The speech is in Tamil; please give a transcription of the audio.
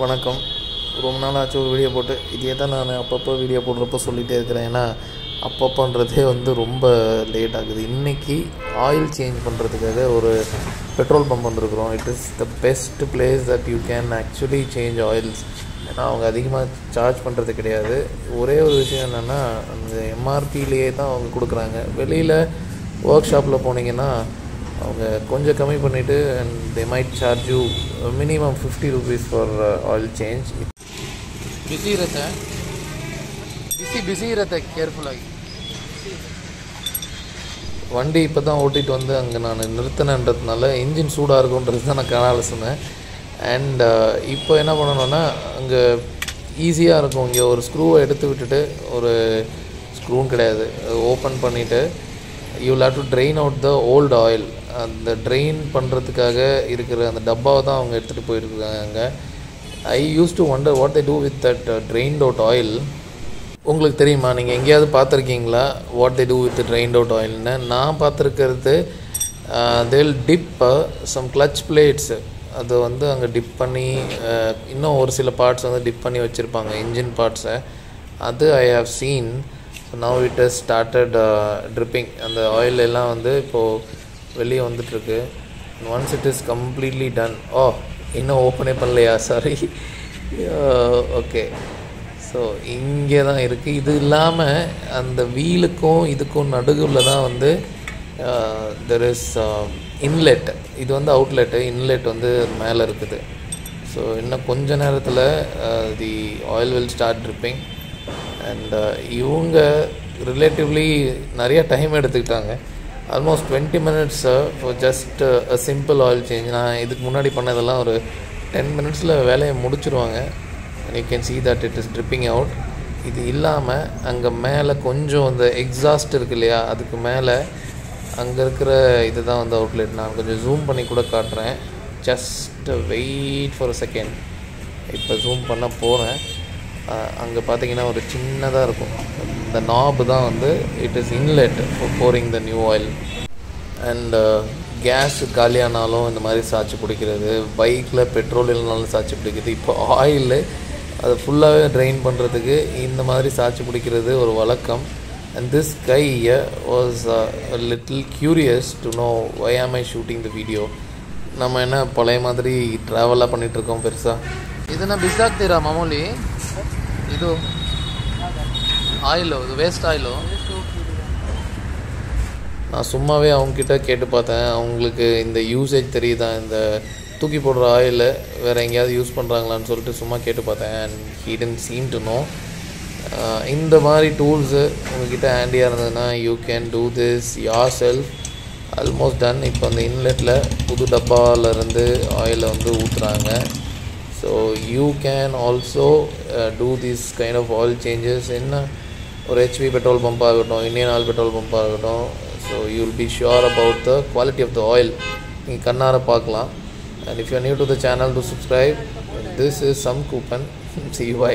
வணக்கம். ரொம்ப நாள் ஆச்சு ஒரு வீடியோ போட்டு. இதே தான் நான் அப்பப்போ வீடியோ போடுறப்போ சொல்லிகிட்டே இருக்கிறேன். ஏன்னா அப்பப்போன்றதே வந்து ரொம்ப லேட் ஆகுது. இன்றைக்கி ஆயில் சேஞ்ச் பண்ணுறதுக்காக ஒரு petrol pump வந்துருக்குறோம். It is the best place that you can actually change oils ஏன்னா அவங்க அதிகமாக சார்ஜ் பண்ணுறது கிடையாது. ஒரே ஒரு விஷயம் என்னென்னா அந்த எம்ஆர்பிலேயே தான் அவங்க கொடுக்குறாங்க. வெளியில் ஒர்க் ஷாப்பில் போனீங்கன்னா அவங்க கொஞ்சம் கம்மி பண்ணிவிட்டு and they might charge you minimum fifty rupees for oil change ಬಿಸಿ ಇರುತ್ತೆ ಬಿಸಿ ಬಿಸಿ ಇರುತ್ತೆ ಕೇರ್ಫುಲ್ಲಾಗಿ வண்டி இப்போ தான் ஓட்டிகிட்டு வந்து அங்கே நான் நிறுத்தினன்றதுனால இன்ஜின் சூடாக இருக்குன்றது தான் நான் கனால சொன்னேன் அண்ட் இப்போ என்ன பண்ணணும்னா அங்கே ஈஸியாக இருக்கும் இங்கே ஒரு ஸ்க்ரூவை எடுத்து விட்டுட்டு ஒரு ஸ்க்ரூவும் கிடையாது ஓப்பன் பண்ணிவிட்டு you have to drain out the old oil அந்த ட்ரெயின் பண்ணுறதுக்காக இருக்கிற அந்த டப்பாவை தான் அவங்க எடுத்துகிட்டு போயிருக்காங்க. I used to wonder what they do with that drained out oil உங்களுக்கு தெரியுமா? நீங்கள் எங்கேயாவது பார்த்துருக்கீங்களா? What they do with drained out ஆயில்னு நான் பார்த்துருக்கிறது தேல் டிப் சம் கிளச் பிளேட்ஸு அது வந்து அங்கே டிப் பண்ணி uh, இன்னும் ஒரு சில பார்ட்ஸ் வந்து டிப் பண்ணி வச்சுருப்பாங்க இன்ஜின் பார்ட்ஸை அது I have seen so now it has started dripping அந்த ஆயில் எல்லாம் வந்து இப்போது வெளியே வந்துட்டுருக்கு. Once it is completely done ஓ இன்னும் ஓப்பனே பண்ணலையா? சாரி ஓகே ஸோ இங்கே தான் இருக்குது இது இல்லாமல் அந்த வீலுக்கும் இதுக்கும் நடுவில் தான் வந்து தெர் இஸ் இன்லெட் இது வந்து அவுட்லெட்டு இன்லெட் வந்து மேலே இருக்குது. ஸோ இன்னும் கொஞ்ச நேரத்தில் the oil will start dripping and uh, இவங்க ரிலேட்டிவ்லி நிறைய டைம் எடுத்துக்கிட்டாங்க. Almost twenty minutes for just a simple oil change நான் இதுக்கு முன்னாடி பண்ணதெல்லாம் ஒரு டென் மினிட்ஸில் வேலையை முடிச்சிருவாங்க. You can see that it is dripping out இது இல்லாமல் அங்கே மேலே கொஞ்சம் அந்த எக்ஸாஸ்ட் இருக்கு இல்லையா அதுக்கு மேலே அங்கே இருக்கிற இதுதான் வந்து அவுட்லெட் நான் கொஞ்சம் ஜூம் பண்ணி கூட காட்டுறேன். Just wait for a second இப்போ ஜூம் பண்ண போகிறேன் அங்கே பார்த்தீங்கன்னா ஒரு சின்னதாக இருக்கும். இந்த நாபு தான் வந்து it is inlet for pouring the new oil and case காலியானாலும் இந்த மாதிரி சாட்சி பிடிக்கிறது. பைக்கில் பெட்ரோல் இல்லைனாலும் சாட்சி பிடிக்கிறது. இப்போ ஆயில் அதை ஃபுல்லாகவே ட்ரைன் பண்ணுறதுக்கு இந்த மாதிரி சாட்சி பிடிக்கிறது ஒரு வழக்கம். And this guy was little curious to know why am I shooting the video நம்ம என்ன பழைய மாதிரி ட்ராவலாக பண்ணிகிட்ருக்கோம் பெருசாக இது நான் பிசாக் தீரா மாமூலி? ಇದು ஆயிலோ இது வேஸ்ட் ஆயிலோ நான் சும்மாவே அவங்கக்கிட்ட கேட்டு பார்த்தேன் அவங்களுக்கு இந்த யூசேஜ் தெரியுதா இந்த தூக்கி போடுற ஆயில் வேறு எங்கேயாவது யூஸ் பண்ணுறாங்களான்னு சொல்லிட்டு சும்மா கேட்டு பார்த்தேன் and hidden seen to know இந்த மாதிரி டூல்ஸு உங்ககிட்ட ஹேண்டியாக இருந்ததுன்னா you can do this yourself almost done இப்போ அந்த இன்லெட்டில் புது டப்பாவிலேருந்து ஆயிலை வந்து ஊற்றுறாங்க so you can also do this kind of oil changes என்ன ஒரு ஹெச்பி பெட்ரோல் பம்பாக இருக்கட்டும் இந்தியன் ஆயில் பெட்ரோல் பம்பாக இருக்கட்டும் so you will be sure about the quality of the oil நீங்கள் கண்ணார பார்க்கலாம். And if you new to the channel to subscribe this is some coupon see bye